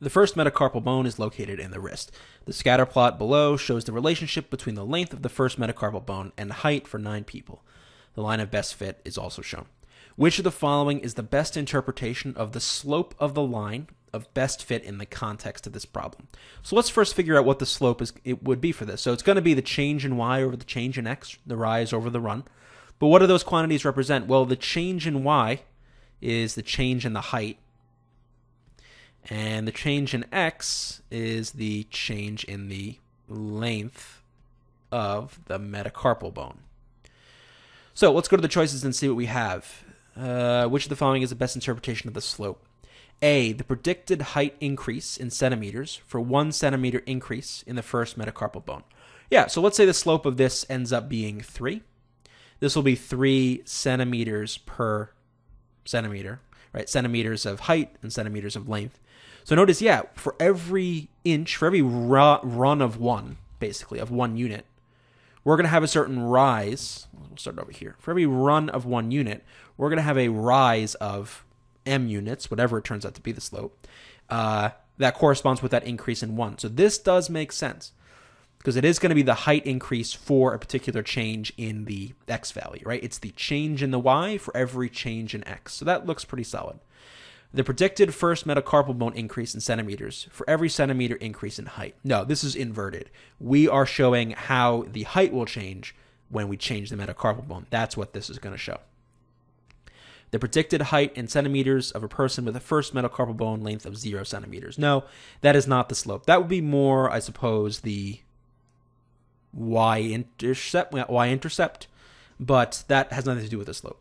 The first metacarpal bone is located in the wrist. The scatter plot below shows the relationship between the length of the first metacarpal bone and height for nine people. The line of best fit is also shown. Which of the following is the best interpretation of the slope of the line of best fit in the context of this problem? So let's first figure out what the slope is it would be for this. So it's going to be the change in y over the change in x, the rise over the run. But what do those quantities represent? Well, the change in y is the change in the height and the change in x is the change in the length of the metacarpal bone. So let's go to the choices and see what we have. Uh, which of the following is the best interpretation of the slope? A. The predicted height increase in centimeters for one centimeter increase in the first metacarpal bone. Yeah, so let's say the slope of this ends up being 3. This will be 3 centimeters per centimeter, right? Centimeters of height and centimeters of length. So notice, yeah, for every inch, for every run of one, basically, of one unit, we're going to have a certain rise. We'll start over here. For every run of one unit, we're going to have a rise of m units, whatever it turns out to be the slope, uh, that corresponds with that increase in one. So this does make sense because it is going to be the height increase for a particular change in the x value, right? It's the change in the y for every change in x. So that looks pretty solid. The predicted first metacarpal bone increase in centimeters for every centimeter increase in height. No, this is inverted. We are showing how the height will change when we change the metacarpal bone. That's what this is going to show. The predicted height in centimeters of a person with a first metacarpal bone length of zero centimeters. No, that is not the slope. That would be more, I suppose, the y-intercept, y-intercept, but that has nothing to do with the slope.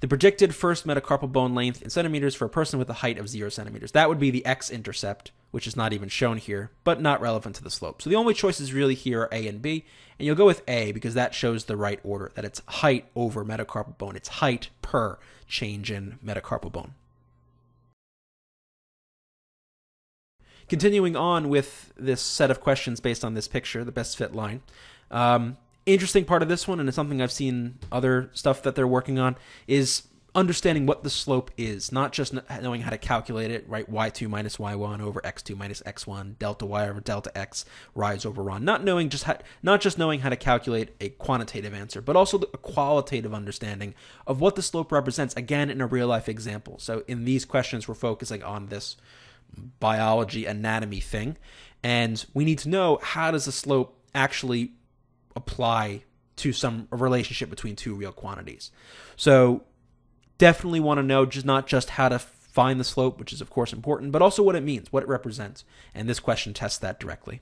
The predicted first metacarpal bone length in centimeters for a person with a height of 0 centimeters. That would be the x-intercept, which is not even shown here, but not relevant to the slope. So the only choices really here are A and B, and you'll go with A because that shows the right order, that it's height over metacarpal bone. It's height per change in metacarpal bone. Continuing on with this set of questions based on this picture, the best fit line. Um, interesting part of this one, and it's something I've seen other stuff that they're working on, is understanding what the slope is, not just knowing how to calculate it, right? y2 minus y1 over x2 minus x1, delta y over delta x, rise over run. Not knowing just how, not just knowing how to calculate a quantitative answer, but also a qualitative understanding of what the slope represents. Again, in a real life example. So in these questions, we're focusing on this biology anatomy thing, and we need to know how does the slope actually apply to some relationship between two real quantities. So definitely want to know just not just how to find the slope, which is of course important, but also what it means, what it represents. And this question tests that directly.